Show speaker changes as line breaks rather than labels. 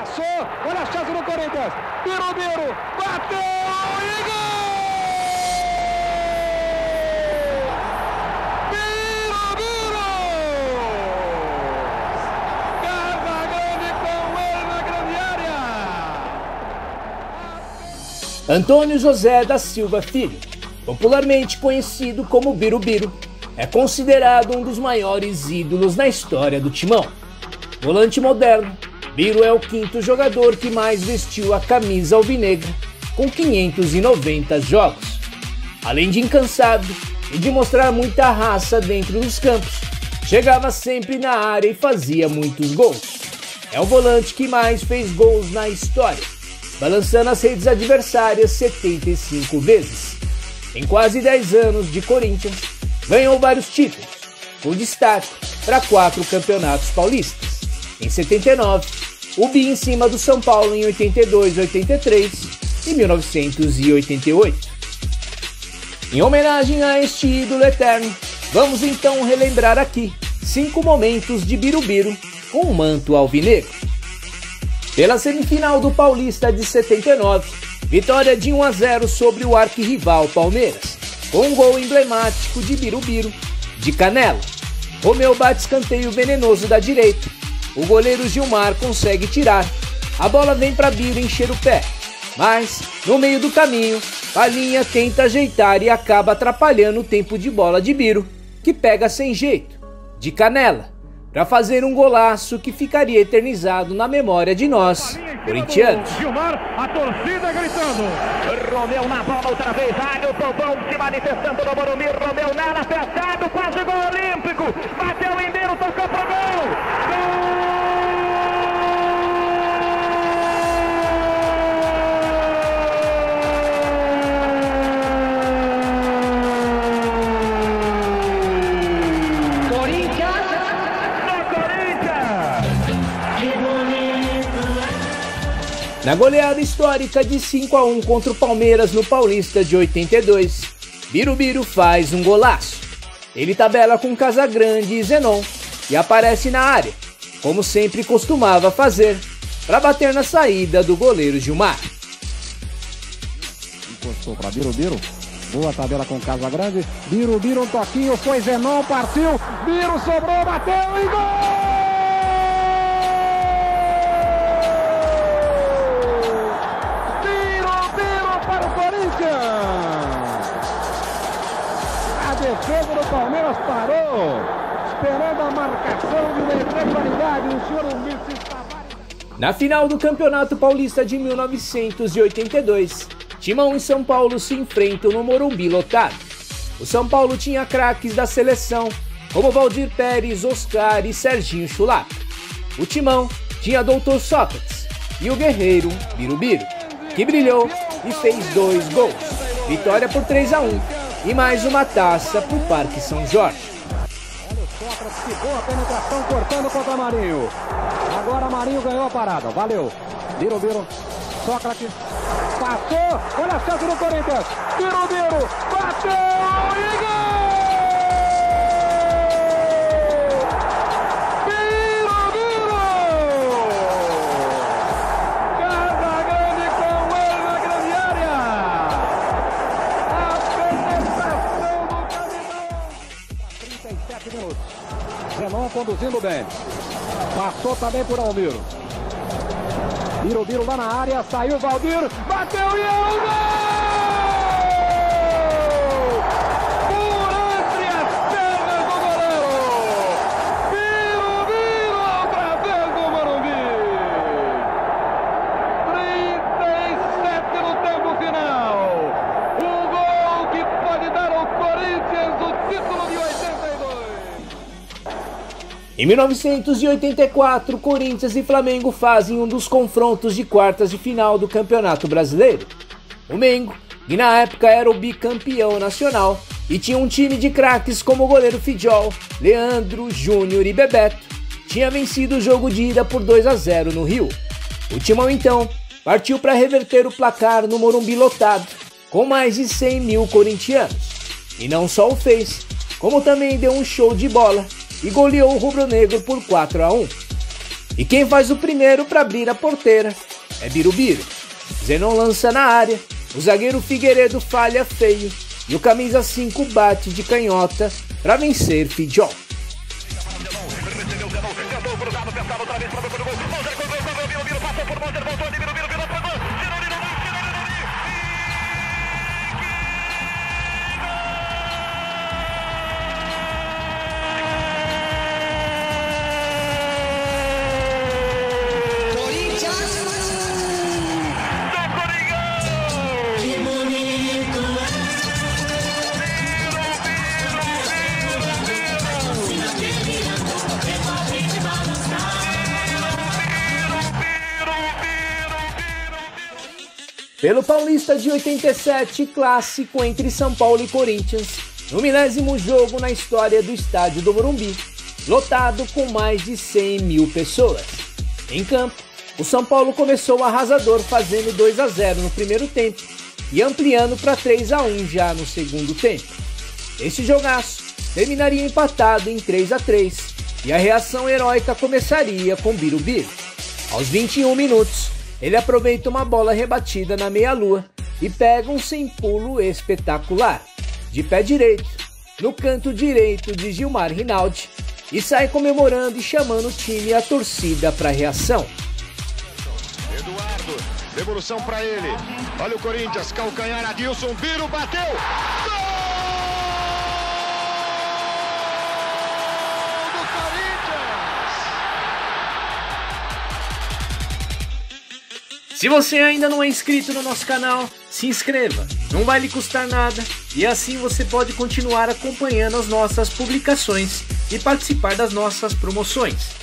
Passou, olha a chance do Corinthians. Biro, bateu e gol! Casa Grande com ele na grande área!
Antônio José da Silva Filho, popularmente conhecido como Birubiru, é considerado um dos maiores ídolos na história do Timão. Volante moderno, Biro é o quinto jogador que mais vestiu a camisa alvinegra, com 590 jogos. Além de incansável e de mostrar muita raça dentro dos campos, chegava sempre na área e fazia muitos gols. É o volante que mais fez gols na história, balançando as redes adversárias 75 vezes. Em quase 10 anos de Corinthians, ganhou vários títulos, com destaque para quatro campeonatos paulistas. Em 79, o bi em cima do São Paulo em 82, 83 e 1988. Em homenagem a este ídolo eterno, vamos então relembrar aqui cinco momentos de Birubiru com o manto alvinegro. Pela semifinal do Paulista de 79, vitória de 1 a 0 sobre o arquirrival Palmeiras, com um gol emblemático de Birubiru, de Canela. Romeu bate escanteio venenoso da direita. O goleiro Gilmar consegue tirar. A bola vem para Biro encher o pé. Mas, no meio do caminho, Palinha tenta ajeitar e acaba atrapalhando o tempo de bola de Biro, que pega sem jeito, de canela, para fazer um golaço que ficaria eternizado na memória de nós, corintianos.
Gilmar, a torcida gritando.
Romeu na bola outra vez, Alho, Bobão se manifestando no Morumbi, Romeu nada fechado, quase gol olímpico, bateu em Biro, tocou pro gol,
Na goleada histórica de 5 a 1 contra o Palmeiras no Paulista de 82, Birubiru faz um golaço. Ele tabela com Casagrande e Zenon e aparece na área, como sempre costumava fazer, para bater na saída do goleiro Gilmar.
Encostou para Biro. Boa tabela com Casa Grande. Biro Biro, um toquinho, foi Zenon, partiu. Biro sobrou, bateu e gol! Defesa do Palmeiras parou, esperando a marcação de uma irregularidade. O senhor Ulisses.
Na final do Campeonato Paulista de 1982, Timão e São Paulo se enfrentam no Morumbi lotado. O São Paulo tinha craques da seleção, como Valdir Pérez, Oscar e Serginho Chulapa. O Timão tinha Doutor Sócrates e o guerreiro Birubiru, que brilhou e fez dois gols. Vitória por 3 a 1 e mais uma taça para o Parque São Jorge.
Olha o Sócrates, que boa penetração, cortando contra Marinho. Agora Marinho ganhou a parada, valeu. Biro, Biro, Sócrates, passou, olha a chance do Corinthians. Biro, Biro, bateu e gol! Zenon conduzindo bem. Passou também por Almiro. Biro lá na área, saiu Valdir, bateu e é o gol!
Em 1984, Corinthians e Flamengo fazem um dos confrontos de quartas de final do Campeonato Brasileiro. O Mengo, que na época era o bicampeão nacional e tinha um time de craques como o goleiro Fidjol, Leandro, Júnior e Bebeto, tinha vencido o jogo de ida por 2 a 0 no Rio. O Timão então partiu para reverter o placar no Morumbi lotado, com mais de 100 mil corintianos. E não só o fez, como também deu um show de bola e goleou o rubro-negro por 4 a 1. E quem faz o primeiro para abrir a porteira é Birubiru. Zenon lança na área, o zagueiro Figueiredo falha feio e o camisa 5 bate de canhota para vencer Fidjol. Pelo Paulista de 87, clássico entre São Paulo e Corinthians, no milésimo jogo na história do estádio do Morumbi, lotado com mais de 100 mil pessoas. Em campo, o São Paulo começou arrasador fazendo 2 a 0 no primeiro tempo e ampliando para 3 a 1 já no segundo tempo. Esse jogaço terminaria empatado em 3 a 3 e a reação heróica começaria com Birubiru. Aos 21 minutos, ele aproveita uma bola rebatida na meia-lua e pega um sem pulo espetacular, de pé direito, no canto direito de Gilmar Rinaldi, e sai comemorando e chamando o time e a torcida para reação.
Eduardo, devolução para ele. Olha o Corinthians, calcanhar Adilson, Biro, bateu! Gol!
Se você ainda não é inscrito no nosso canal, se inscreva, não vai lhe custar nada e assim você pode continuar acompanhando as nossas publicações e participar das nossas promoções.